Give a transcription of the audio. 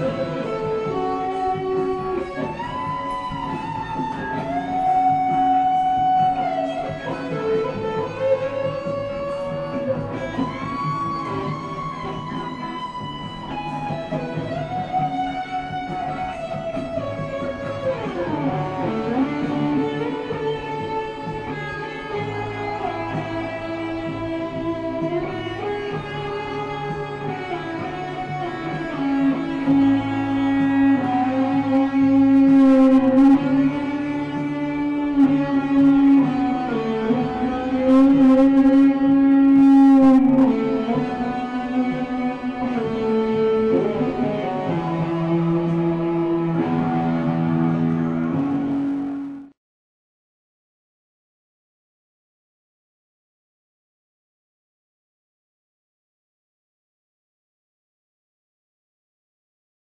🎵🎵🎵 Música hum.